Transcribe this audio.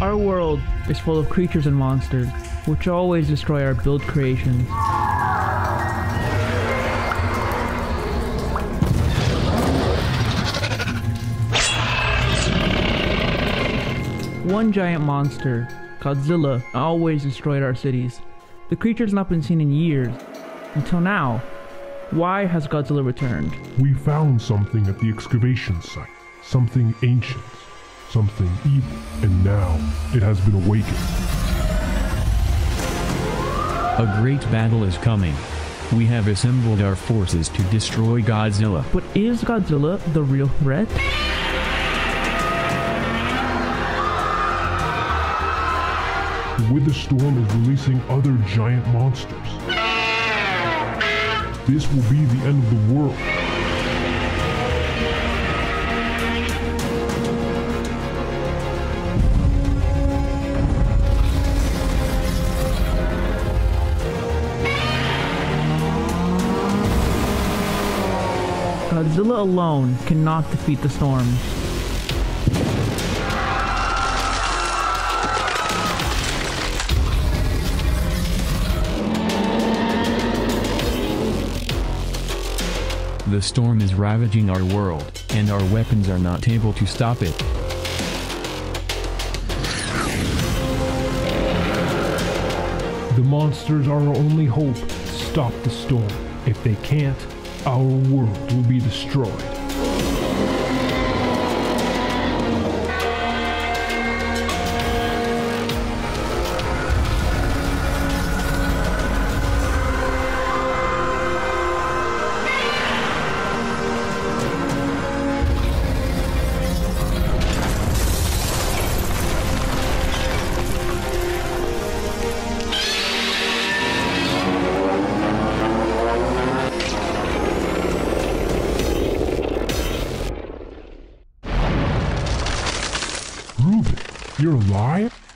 Our world is full of creatures and monsters, which always destroy our built creations. One giant monster, Godzilla, always destroyed our cities. The creature's not been seen in years. Until now. Why has Godzilla returned? We found something at the excavation site. Something ancient. Something evil. And now it has been awakened. A great battle is coming. We have assembled our forces to destroy Godzilla. But is Godzilla the real threat? With the Wither Storm is releasing other giant monsters. This will be the end of the world. Godzilla alone cannot defeat the storm. The storm is ravaging our world, and our weapons are not able to stop it. The monsters are our only hope to stop the storm. If they can't, our world will be destroyed. Reuben, you're alive?